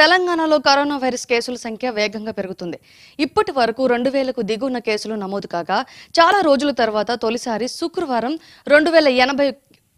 తెలంగాణలో corona virus కేసుల సంఖ్య వేగంగా పెరుగుతుంది. ఇప్పటి వరకు రెండు వేలకు దిగువన కేసులు నమోదు కాగా చాలా రోజుల తర్వాత తొలిసారి శుక్రవారం రెండు వేల ఎనభై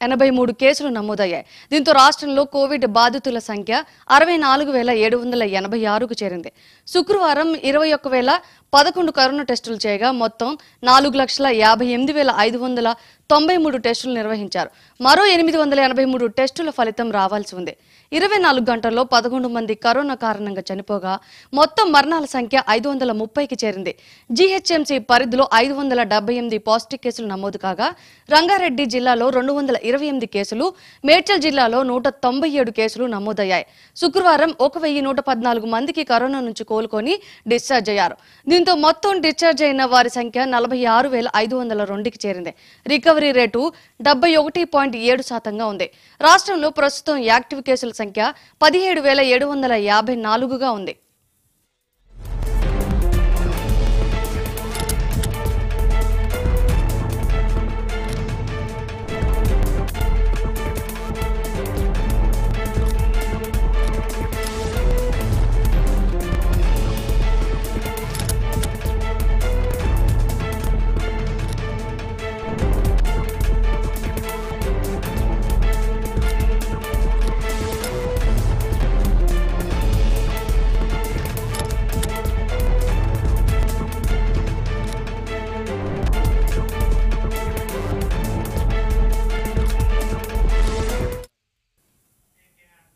ఎనభై మూడు కేసులు నమోదయ్యాయి. దీంతో రాష్ట్రంలో కోవిడ్ బాధితుల సంఖ్య అరవై నాలుగు వేల ఏడు వందల ఎనభై ఆరుకు చేరింది. శుక్రవారం ఇరవై ఒక్క వేల పదకొండు కరోనా టెస్టులు చేయగా మొత్తం నాలుగు లక్షల యాభై ఎనిమిది వేల ఐదు వందల తొంభై మూడు టెస్టులు నిర్వహించారు. మరో ఎనిమిది వందల ఎనభై మూడు టెస్టుల ఫలితం రావాల్సి ఉంది. ఇరవై నాలుగు గంటల్లో పదకొండు మంది కరోనా కారణంగా చనిపోగా మొత్తం మరణాల సంఖ్య ఐదు వందల ముప్పైకి చేరింది. జీహెచ్ఎంసీ పరిధిలో ఐదు వందల డెబ్బై ఎనిమిది పాజిటివ్ కేసులు నమోదు కాగా రంగారెడ్డి జిల్లాలో రెండు వందల ఇరవై ఎనిమిది కేసులు మేడ్చల్ జిల్లాలో నూట తొంభై ఏడు కేసులు నమోదయ్యాయి. శుక్రవారం ఒక వెయ్యి నూట పద్నాలుగు మందికి కరోనా నుంచి కోలుకొని డిశ్చార్జ్ అయ్యారు. దీంతో మొత్తం డిశ్చార్జ్ అయిన వారి సంఖ్య నలభై ఆరు వేల ఐదు వందల రెండుకి చేరింది. రికవరీ రేటు డెబ్బై ఒకటి పాయింట్ ఏడు శాతంగా ఉంది. రాష్ట్రంలో ప్రస్తుతం యాక్టివ్ కేసుల సంఖ్య పదిహేడు వేల ఏడు వందల యాభై నాలుగుగా ఉంది.